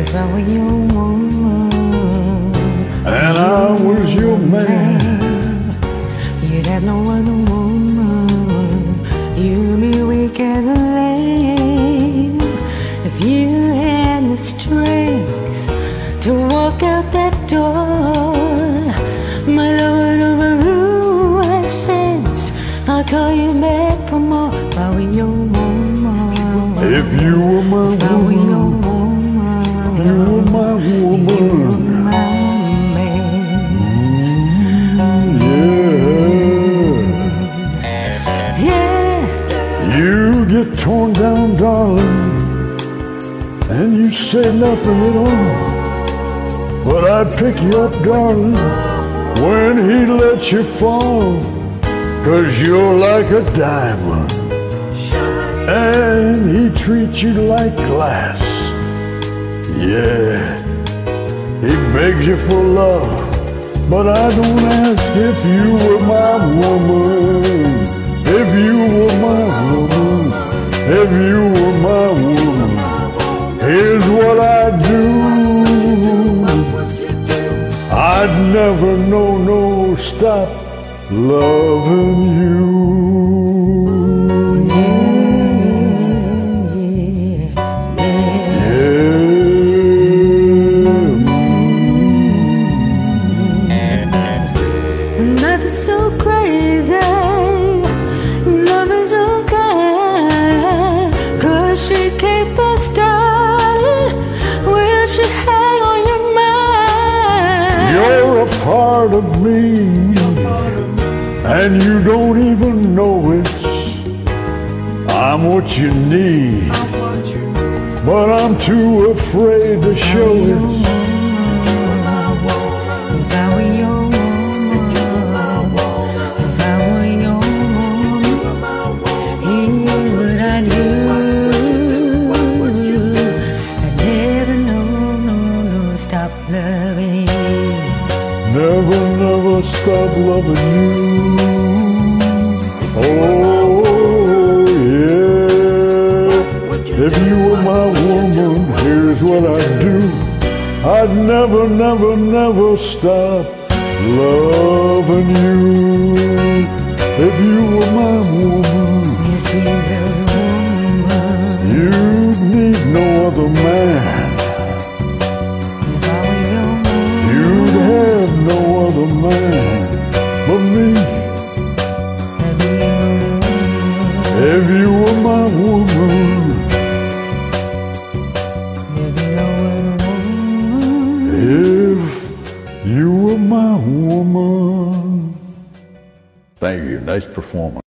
If I were your woman. And I was your man. You'd have no other woman. You'd be weak as a lamb If you had the strength To walk out that door My love would overrule my sense. I'll call you back for more. If I were your woman. If you were my woman torn down, darling, and you say nothing at all. But I pick you up, darling, when he lets you fall. Cause you're like a diamond, and he treats you like glass. Yeah, he begs you for love, but I don't ask if you were my woman. If you were my woman, if you were my woman, here's what I'd do. I'd never know no stop loving you. Part of me, and you don't even know it. I'm what you need, but I'm too afraid to show it. Never stop loving you. Oh, yeah. If you were my woman, here's what I'd do. I'd never, never, never stop loving you. If you were my woman, you woman, you'd need no other man. Me. if you were my woman. if you were my woman. Thank you. Nice performance.